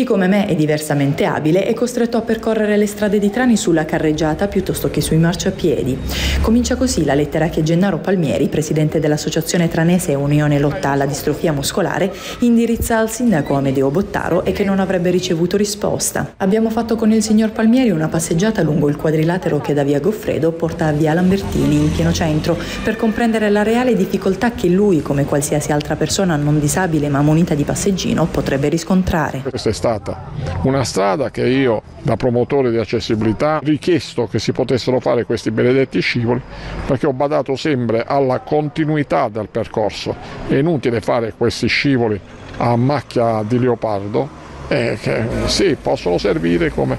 Chi come me è diversamente abile è costretto a percorrere le strade di Trani sulla carreggiata piuttosto che sui marciapiedi. Comincia così la lettera che Gennaro Palmieri, presidente dell'Associazione Tranese Unione Lotta alla Distrofia Muscolare, indirizza al sindaco Amedeo Bottaro e che non avrebbe ricevuto risposta. Abbiamo fatto con il signor Palmieri una passeggiata lungo il quadrilatero che da via Goffredo porta a via Lambertini in pieno centro per comprendere la reale difficoltà che lui, come qualsiasi altra persona non disabile ma munita di passeggino, potrebbe riscontrare. Questa una strada che io da promotore di accessibilità ho richiesto che si potessero fare questi benedetti scivoli perché ho badato sempre alla continuità del percorso. È inutile fare questi scivoli a macchia di leopardo eh, che sì, possono servire come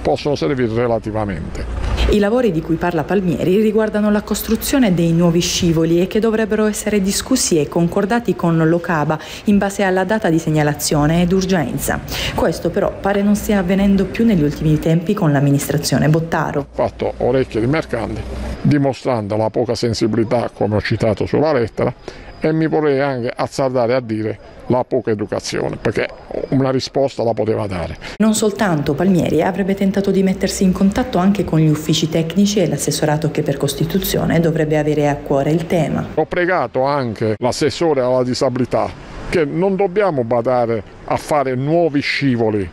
possono servire relativamente. I lavori di cui parla Palmieri riguardano la costruzione dei nuovi scivoli e che dovrebbero essere discussi e concordati con l'Ocaba in base alla data di segnalazione ed urgenza. Questo però pare non stia avvenendo più negli ultimi tempi con l'amministrazione Bottaro. Ho fatto orecchie di mercanti dimostrando la poca sensibilità, come ho citato sulla lettera, e mi vorrei anche azzardare a dire la poca educazione, perché una risposta la poteva dare. Non soltanto Palmieri avrebbe tentato di mettersi in contatto anche con gli uffici tecnici e l'assessorato che per Costituzione dovrebbe avere a cuore il tema. Ho pregato anche l'assessore alla disabilità che non dobbiamo badare a fare nuovi scivoli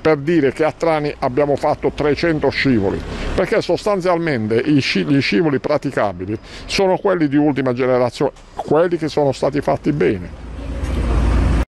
per dire che a Trani abbiamo fatto 300 scivoli, perché sostanzialmente gli scivoli praticabili sono quelli di ultima generazione, quelli che sono stati fatti bene.